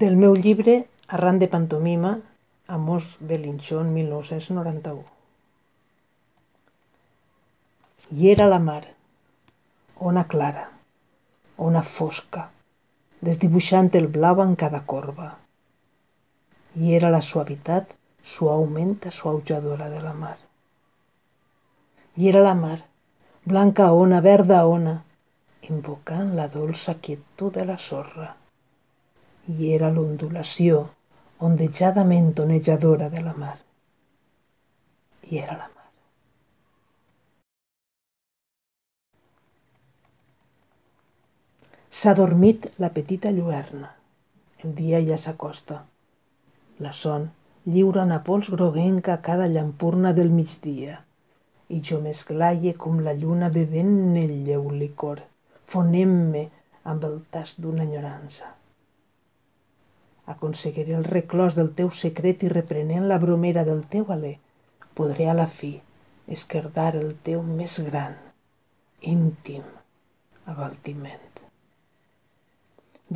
Del meu llibre Arran de pantomima, Amos Belinchón, 1991. I era la mar, ona clara, ona fosca, desdibuixant el blau en cada corba. I era la suavitat suaument assuaujadora de la mar. I era la mar, blanca ona, verda ona, invocant la dolça quietud de la sorra i era l'ondulació ondejadament onejadora de la mar. I era la mar. S'ha dormit la petita lluerna. El dia ja s'acosta. La son lliura una pols groguenca a cada llampurna del migdia i jo m'esglaie com la lluna bevent el lleu licor, fonent-me amb el tast d'una enyorança. Aconseguiré el reclòs del teu secret i reprenent la bromera del teu alè, podré a la fi esquerdar el teu més gran, íntim abaltiment.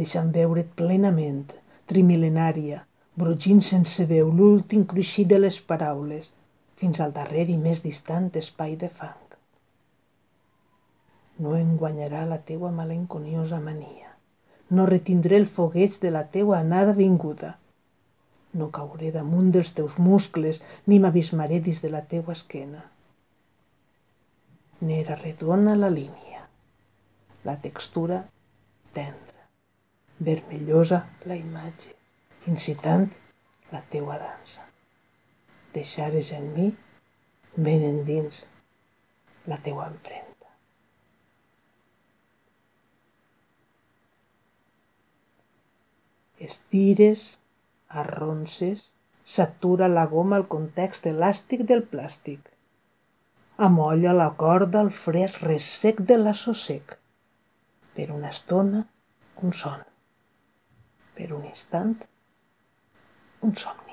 Deixa'm veure't plenament, trimil·lenària, brugint sense veu l'últim cruixit de les paraules, fins al darrer i més distant espai de fang. No em guanyarà la teua malenconiosa mania no retindré el fogueig de la teua anada vinguda. No cauré damunt dels teus muscles ni m'abismaré dins de la teua esquena. N'era redona la línia, la textura tendra, vermellosa la imatge, incitant la teua dansa. Deixares en mi, ben endins, la teua empremta. Estires, arronses, s'atura la goma al context elàstic del plàstic. Amolla la corda al fresc ressec de l'assossec. Per una estona, un son. Per un instant, un somni.